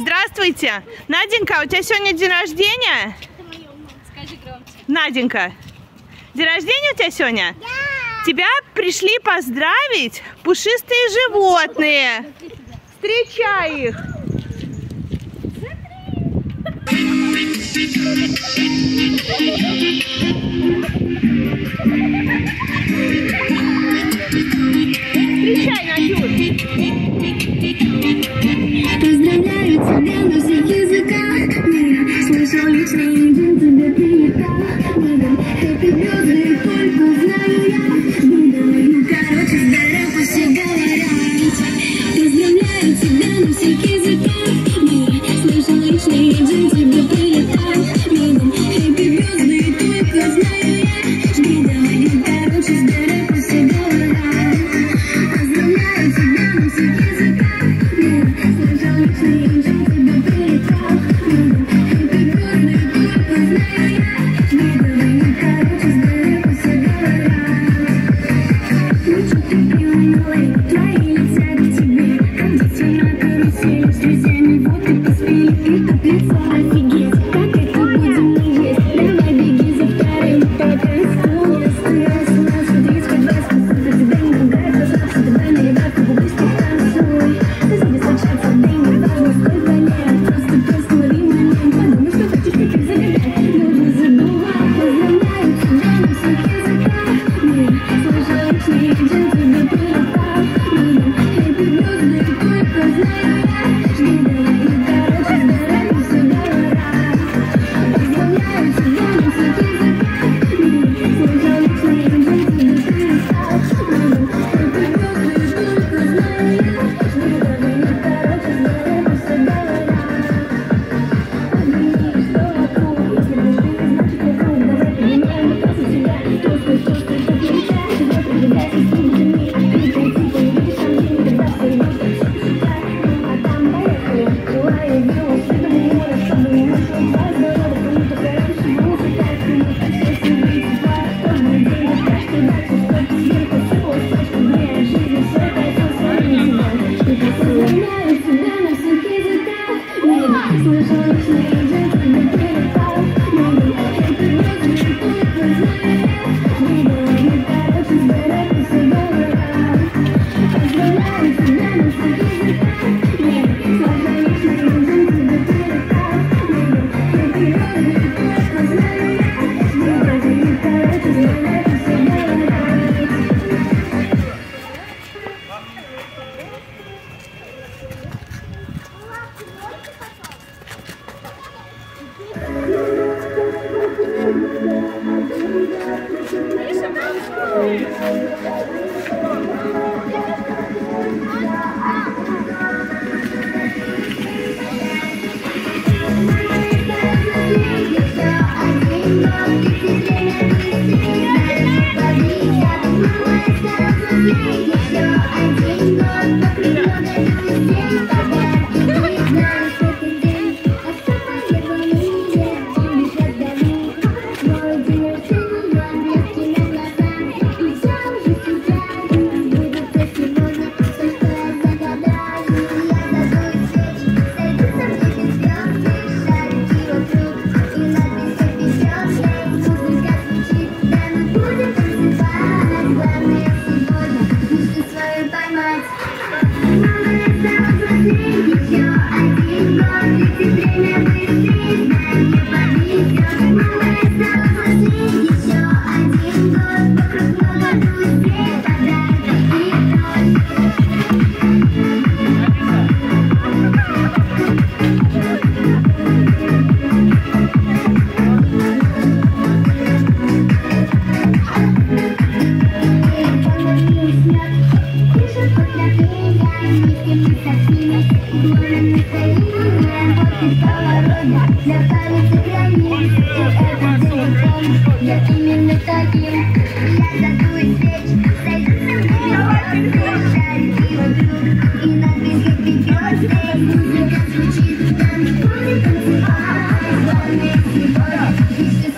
Здравствуйте. Наденька, у тебя сегодня день рождения? Скажи громче. Наденька, день рождения у тебя сегодня? Да. Тебя пришли поздравить пушистые животные. Встречай их. Смотри. 你猜呢？就是。Thank you. остались границы И это был дом, я именно таким Я задую свечи, сойду с тобой Под крышами и вокруг И надпись «Happy Birthday» Музыка звучит, там не будет танцевать Главное сегодня, ты все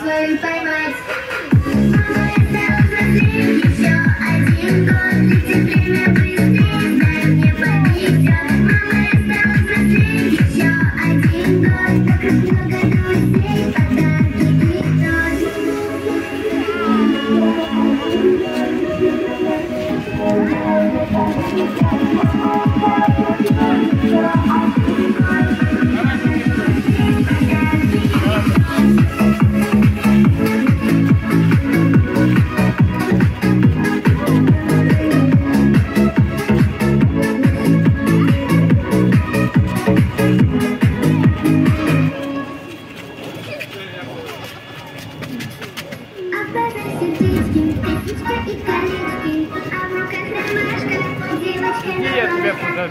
птичка и колечки, а в руках ромашка, девочка на я тебя куда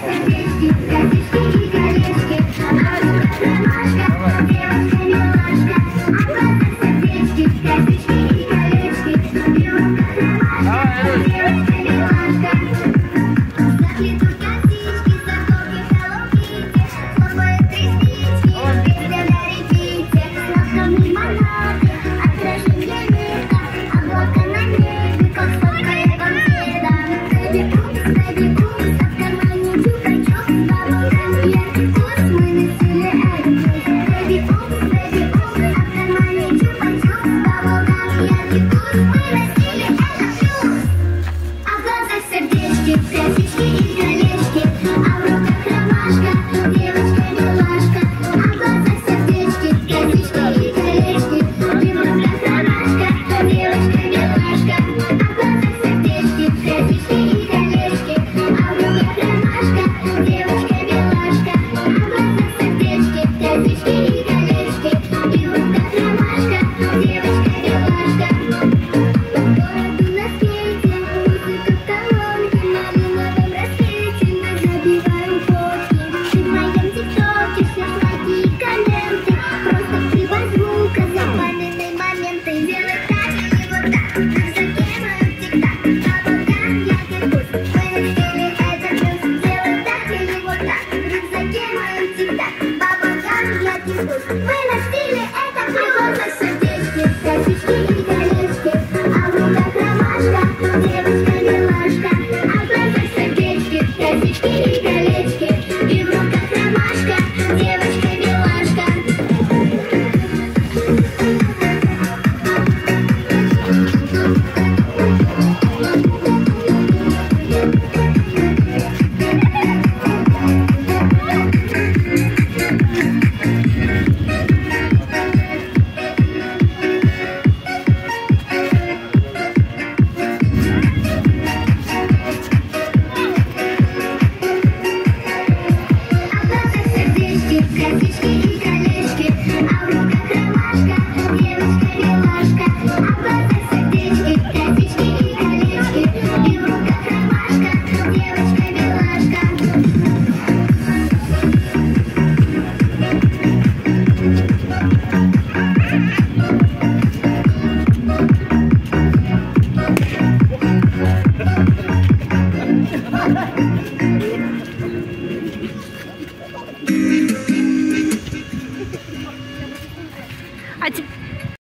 Колечки, колечки и колечки, а в руках ромашка, get that, get that.